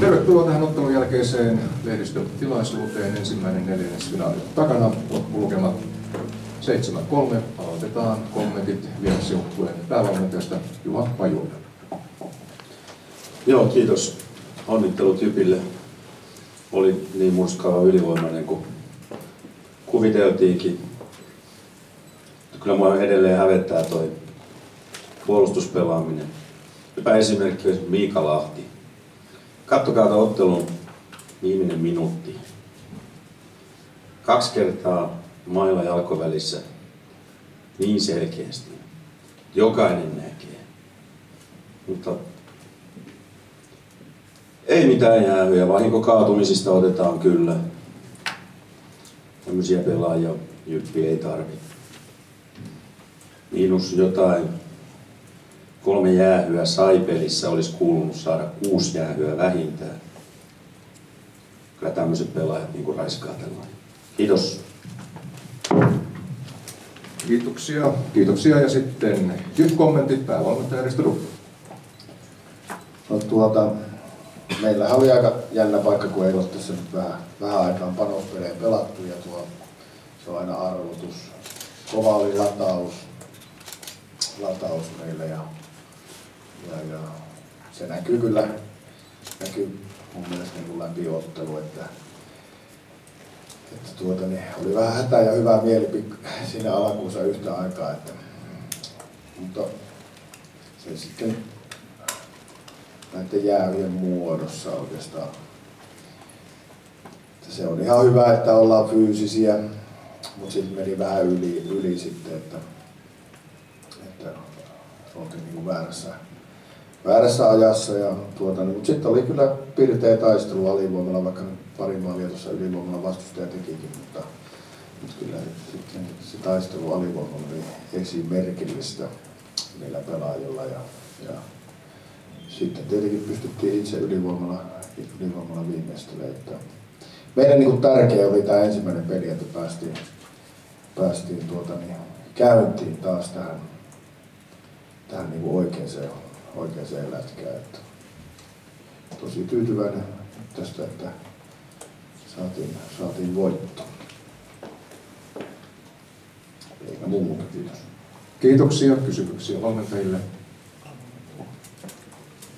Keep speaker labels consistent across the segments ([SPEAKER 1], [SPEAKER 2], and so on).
[SPEAKER 1] Tervetuloa tähän ottelun jälkeiseen lehdistötilaisuuteen. Ensimmäinen neljännesfinaali on takana. Loppulukemat 7-3. Aloitetaan kommentit vierasjoukkueen päävalmentajasta Juha Pajunen.
[SPEAKER 2] Joo, kiitos. Onnittelut Jypille. Oli niin murskaava ylivoimainen kuin kuviteltiinkin. Kyllä mua edelleen hävettää toi puolustuspelaaminen. Hyvä esimerkki on Miika Lahti. Kattokaa tuon ottelun viimeinen minuutti. Kaksi kertaa mailla jalkovälissä niin selkeästi. Jokainen näkee. Mutta ei mitään jäähyjä, vahinkokaatumisista otetaan kyllä. Tämmöisiä pelaajia Jyppi ei tarvi. Miinus jotain kolme jäähyä Saipelissä olisi kuulunut saada kuusi jäähyä vähintään. Kyllä tämmöiset pelaajat niin kuin raiskaatellaan. Kiitos.
[SPEAKER 1] Kiitoksia. Kiitoksia ja sitten JYP-kommentit päävalmentaja Risto
[SPEAKER 3] No tuota, meillä oli aika jännä paikka, kun ei ole tässä nyt vähän, vähän aikaan panospelejä pelattu ja tuo, se on aina arvotus. Kova oli lataus, lataus meillä ja, ja, ja se näkyy kyllä, näkyy mun mielestä niin kuin läpi ottelu, että, että tuota, niin oli vähän hätä ja hyvä mieli siinä alkuunsa yhtä aikaa, että, mutta se sitten näiden jäävien muodossa oikeastaan. Että se on ihan hyvä, että ollaan fyysisiä, mutta sitten meni vähän yli, yli sitten, että, että oltiin niin väärässä, väärässä ajassa. Ja tuota, niin, mutta sitten oli kyllä pirteä taistelu alivoimalla, vaikka pari maalia tuossa ylivoimalla vastustaja tekikin, mutta, mutta kyllä sitten se taistelu alivoimalla oli esimerkillistä meillä pelaajilla ja, ja sitten tietenkin pystyttiin itse ylivoimalla, ylivoimalla viimeistelemään. Että meidän niin tärkeä oli tämä ensimmäinen peli, että päästiin, päästiin tuota, niin, käyntiin taas tähän, tähän niin oikeaan, oikeaan lätkään. Että tosi tyytyväinen tästä, että saatiin, saatiin voitto. Eikä muuta, kiitos.
[SPEAKER 1] Kiitoksia. Kysymyksiä valmentajille.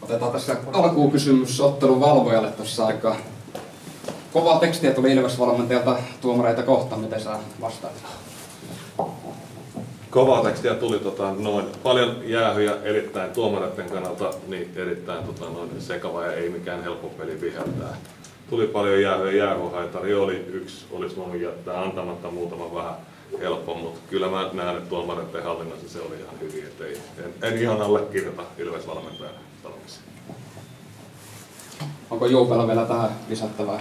[SPEAKER 4] Otetaan tässä alkuun kysymys ottelun valvojalle tuossa aika kovaa tekstiä tuli Ilves-valmentajalta tuomareita kohtaan. Miten sä vastaat?
[SPEAKER 5] Kovaa tekstiä tuli tota, noin, paljon jäähyjä erittäin tuomareiden kannalta, niin erittäin tota, noin, sekava ja ei mikään helppo peli viheltää. Tuli paljon jäähyjä, jäähyhaitari oli yksi, olisi voinut jättää antamatta muutama vähän helppo, mutta kyllä mä näen, että tuomareiden hallinnassa se oli ihan hyvin, ettei, en, en ihan allekirjoita Ilves-valmentajan sanomisia.
[SPEAKER 4] Onko Joupella vielä tähän lisättävää?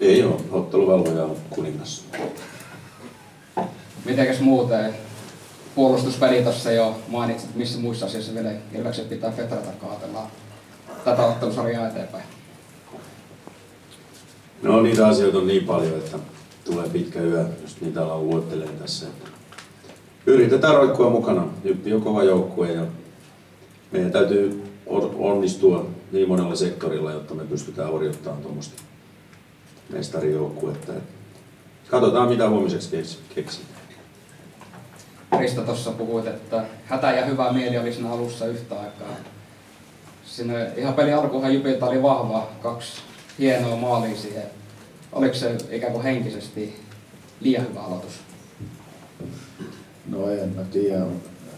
[SPEAKER 2] Ei ole, otteluvalvoja on kuningas.
[SPEAKER 4] Mitenkäs muuten? Puolustusväli tuossa jo mainitsit, missä muissa asioissa vielä Ilvekset pitää Petrata kaatella tätä ottelusarjaa eteenpäin?
[SPEAKER 2] No niitä asioita on niin paljon, että tulee pitkä yö, jos niitä ollaan luettelemaan tässä. Yritetään roikkua mukana. Jyppi on kova joukkue ja meidän täytyy onnistua niin monella sektorilla, jotta me pystytään horjuttamaan tuommoista mestarijoukkuetta. Katsotaan mitä huomiseksi keksitään.
[SPEAKER 4] Risto tuossa puhuit, että hätä ja hyvä mieli oli siinä alussa yhtä aikaa. Sinne ihan peli alkuhan Jypiltä oli vahva, kaksi hienoa maalia siihen. Oliko se ikään kuin henkisesti liian hyvä aloitus?
[SPEAKER 3] No en mä tiedä.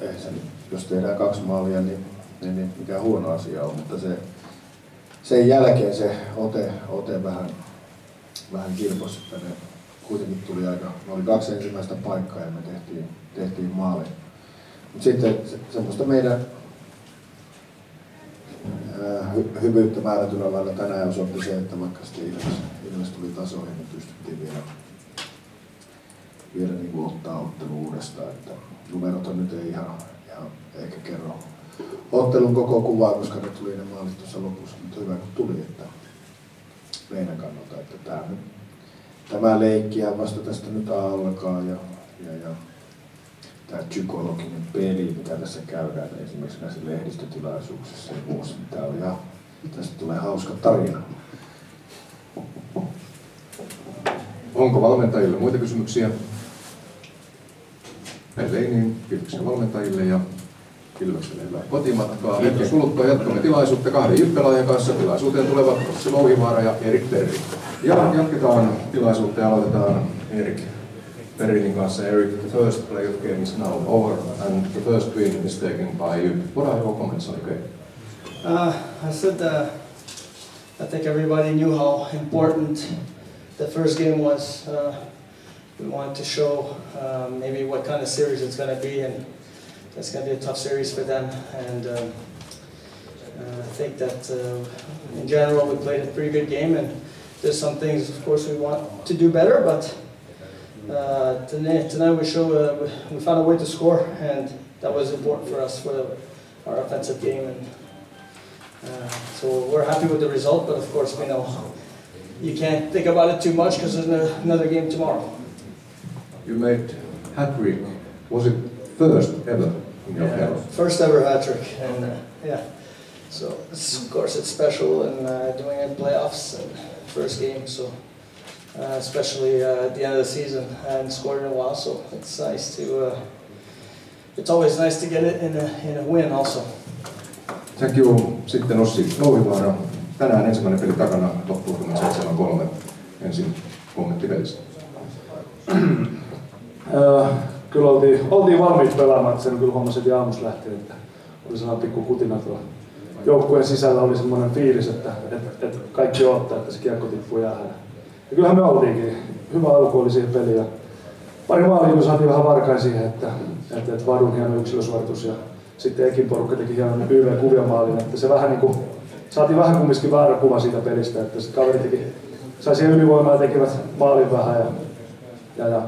[SPEAKER 3] Ei se, jos tehdään kaksi maalia, niin niin, niin mikä huono asia on, mutta se, sen jälkeen se ote, ote vähän, vähän kirposi, että ne kuitenkin tuli aika, ne oli kaksi ensimmäistä paikkaa ja me tehtiin, tehtiin maali. Mutta sitten se, semmoista meidän hy, hyvyyttä määrätyllä lailla tänään osoitti se, että vaikka sitten Ilves, tuli tasoihin, niin pystyttiin vielä, vielä niin ottaa ottelu uudestaan. Että numerot on nyt ei ihan, ihan eikä kerro ottelun koko kuvaa, koska ne tuli ne maalit tuossa lopussa, mutta hyvä kun tuli, että meidän kannalta, että tämä, nyt, tämä leikkiä vasta tästä nyt alkaa ja, ja, ja tämä psykologinen peli, mitä tässä käydään esimerkiksi näissä lehdistötilaisuuksissa ja muussa, niin tämä on ihan, tästä tulee hauska tarina.
[SPEAKER 1] Onko valmentajille muita kysymyksiä? Ellei niin, kiitoksia valmentajille ja Ilvekselle hyvää kotimatkaa. Hetken kuluttua jatkamme tilaisuutta kahden jyppelaajan kanssa. Tilaisuuteen tulevat Rossi Louhivaara ja Erik Perri. Ja jatketaan tilaisuutta ja aloitetaan Erik kanssa. Erik, the first play of game is now over and the first win is taken by you. What are your comments on the game?
[SPEAKER 6] Uh, I said I think everybody knew how important the first game was. Uh, we wanted to show um, maybe what kind of series it's going to be, and it's going to be a tough series for them. And um, uh, I think that uh, in general we played a pretty good game, and there's some things, of course, we want to do better. But uh, tonight, tonight we show uh, we found a way to score, and that was important for us for our offensive game. And uh, so we're happy with the result, but of course we know you can't think about it too much because there's another game tomorrow.
[SPEAKER 1] You made hat trick. Was it first ever in your
[SPEAKER 6] Yeah,
[SPEAKER 1] career?
[SPEAKER 6] First ever hat trick, and uh, yeah. So of course it's special and uh, doing it in playoffs and first game. So uh, especially uh, at the end of the season, I hadn't scored in a while, so it's nice to. Uh, it's always nice to get it in a in a win also.
[SPEAKER 1] Thank you. Sitten Ossi Louhivaara. Tänään ensimmäinen peli takana loppuun 7-3. Ensin kommentti pelistä.
[SPEAKER 7] Kyllä oltiin, oltiin valmiit pelaamaan, että sen kyllä huomasin heti aamussa lähtien, että oli sellainen pikku kutina tuolla joukkueen sisällä oli semmoinen fiilis, että, että, että kaikki odottaa, että se kiekko tippuu jäähän. Ja kyllähän me oltiinkin. Hyvä alku oli siihen peliin ja pari maalia kun saatiin vähän varkain siihen, että, että, että Vadun hieno yksilösuoritus ja sitten Ekin porukka teki hienon YV kuviomaalin, että se vähän niin kuin, saatiin vähän kumminkin väärä kuva siitä pelistä, että se kaveri teki, sai siihen ylivoimaa ja tekivät maalin vähän ja, ja, ja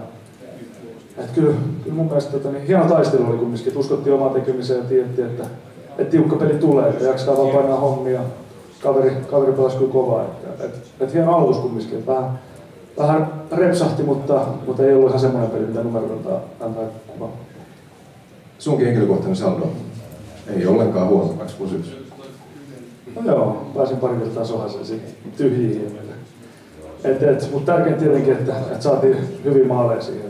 [SPEAKER 7] et kyllä, kyllä mun mielestä tota, niin hieno taistelu oli kumminkin, että uskottiin omaan tekemiseen ja tiedettiin, että, että tiukka peli tulee, että jaksaa vaan painaa hommia. Kaveri, kaveri pelasi kyllä kovaa. Että, et, et hieno aloitus kumminkin, että vähän, vähän repsahti, mutta, mutta ei ollut ihan semmoinen peli, mitä numero antaa, antaa kuva.
[SPEAKER 1] Sunkin henkilökohtainen saldo ei ollenkaan huono, 2 plus 1.
[SPEAKER 7] No joo, pääsin pari kertaa sohaseen tyhjiin. Et, et, mutta tärkeintä tietenkin, että, että saatiin hyvin maaleja siihen.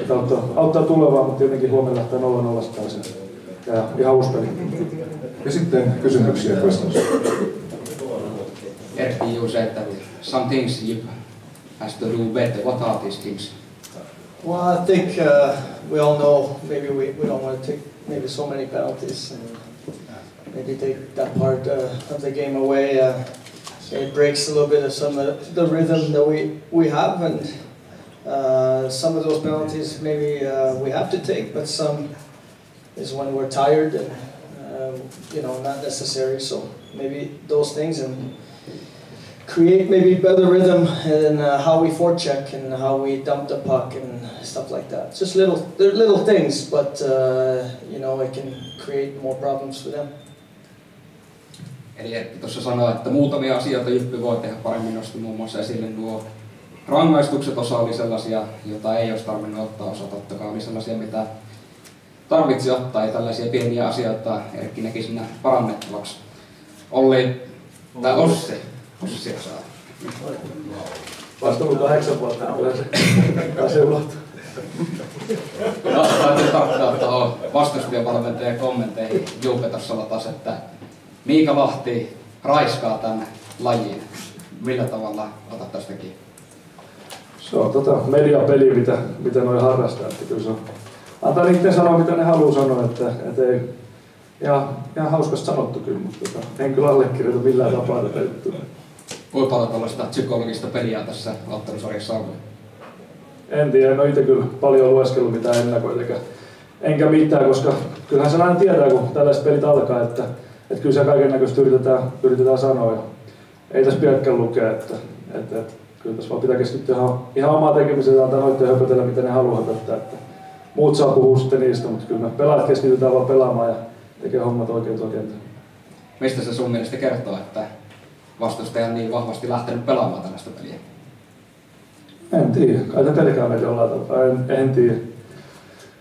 [SPEAKER 7] Että auttaa, auttaa tulevaa, mutta tietenkin huomenna lähtee 0-0 taas. Ja ihan uusi.
[SPEAKER 1] Ja sitten kysymyksiä questions.
[SPEAKER 4] Erkki Juuse, että some things you has to do better. What are these things?
[SPEAKER 6] Well, I think uh, we all know maybe we, we don't want to take maybe so many penalties and maybe take that part uh, of the game away. Uh, it breaks a little bit of some of the rhythm that we, we have, and uh, some of those penalties maybe uh, we have to take, but some is when we're tired and uh, you know not necessary. So maybe those things and create maybe better rhythm in uh, how we forecheck and how we dump the puck and stuff like that. Just little, little things, but uh, you know it can create more problems for them.
[SPEAKER 4] Eli tuossa sanoi, että muutamia asioita Jyppi voi tehdä paremmin, nosti muun muassa esille nuo rangaistukset. Osa oli sellaisia, joita ei olisi tarvinnut ottaa, osa totta kai oli sellaisia, mitä tarvitsi ottaa, ja tällaisia pieniä asioita Erkki näki siinä parannettavaksi. Olli, tai Ossi, Ossi osaa.
[SPEAKER 7] Vasta ollut kahdeksan vuotta, kyllä se, ulottuu.
[SPEAKER 4] No, täytyy tarttua tuohon vastustajavalmentajan kommentteihin. Juupe tuossa latas, että Miika Lahti raiskaa tämän lajin. Millä tavalla otat tästä kiinni?
[SPEAKER 7] Se on tota mediapeli, mitä, mitä noi harrastaa. Että kyllä se on, antaa niiden sanoa, mitä ne haluaa sanoa. Että, että ei, ihan, ihan hauskasti sanottu kyllä, mutta tota, en kyllä allekirjoita millään tapaa tätä juttua.
[SPEAKER 4] Kuinka paljon tällaista psykologista peliä tässä ottelusarjassa on?
[SPEAKER 7] En tiedä, en ole itse kyllä paljon lueskellut mitään ennakoita, eikä, enkä mitään, koska kyllähän se aina tietää, kun tällaiset pelit alkaa, että, että kyllä se kaiken näköistä yritetään, yritetään sanoa. Ja ei tässä pidäkään lukea, että, että, että kyllä tässä vaan pitää keskittyä ihan, ihan omaa tekemiseen ja antaa noiden höpötellä, mitä ne haluaa höpöttää. Että muut saa puhua sitten niistä, mutta kyllä me pelaajat keskitytään vaan pelaamaan ja tekee hommat oikein tuo kentällä.
[SPEAKER 4] Mistä se sun mielestä kertoo, että vastustaja on niin vahvasti lähtenyt pelaamaan tällaista peliä?
[SPEAKER 7] En tiedä, kai ne pelkää meitä jollain tapaa, en, en tiedä.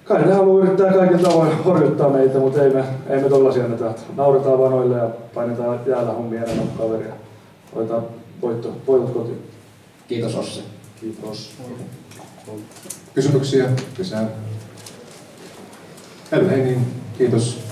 [SPEAKER 7] kai ne haluaa yrittää kaikin tavoin horjuttaa meitä, mutta ei me, ei me tollasia anneta. Nauretaan vaan noille ja painetaan jäällä hommia enemmän kaveria. Otetaan voitto, voitot kotiin.
[SPEAKER 4] Kiitos Ossi.
[SPEAKER 7] Kiitos.
[SPEAKER 1] Kysymyksiä lisää? Ellei niin, kiitos